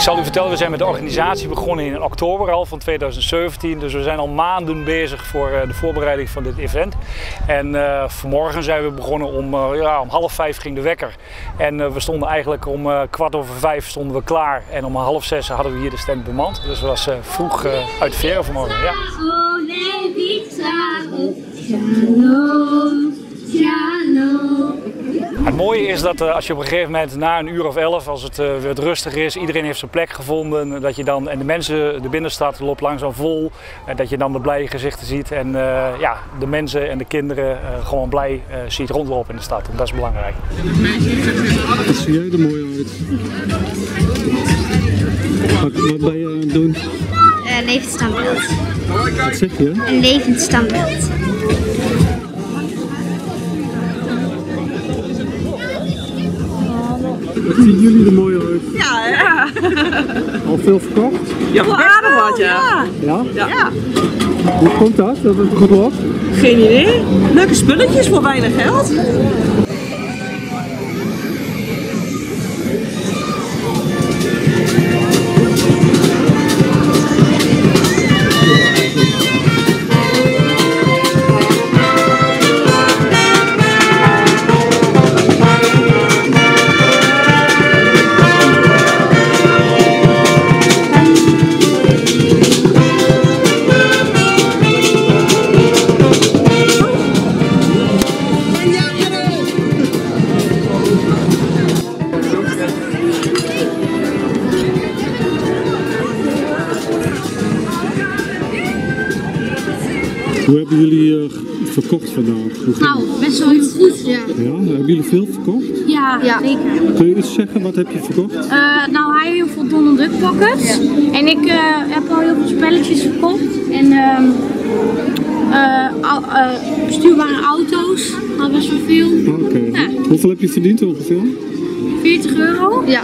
zal u vertellen, we zijn met de organisatie begonnen in oktober al van 2017. Dus we zijn al maanden bezig voor eh, de voorbereiding van dit event. En uh, vanmorgen zijn we begonnen om, uh, ja, om half vijf ging de wekker. En we stonden eigenlijk om kwart over vijf stonden we klaar. En om half zes hadden we hier de stand bemand. Dus het was vroeg uit de veren vanmorgen. Ja. Mooie is dat uh, als je op een gegeven moment na een uur of elf, als het uh, weer rustig is, iedereen heeft zijn plek gevonden. Dat je dan, en de mensen, de binnenstad loopt langzaam vol. En dat je dan de blije gezichten ziet en uh, ja, de mensen en de kinderen gewoon blij ziet rondlopen in de stad. En dat is belangrijk. Wat zie jij er mooi uit? Wat, wat ben je aan het doen? Een levend standbeeld. Wat zeg je? Een levend standbeeld. Wat zien jullie er mooi uit? Ja, ja. Al veel verkocht? Ja, aardig wat, ja. Ja? Ja. Hoe komt dat, dat het goed loopt? Geen idee. Leuke spulletjes voor weinig geld. Hoe hebben jullie uh, verkocht vandaag? nou, best wel heel goed, ja. Ja, hebben jullie veel verkocht? Ja, ja. zeker. Kun je iets zeggen, wat heb je verkocht? Uh, nou, hij heel veel Donald Duck pockets. Ja. En ik uh, heb al heel veel spelletjes verkocht. En uh, bestuurbare auto's, dat was wel veel. Oké. Okay. Ja. Hoeveel heb je verdiend ongeveer? 40 euro. Ja.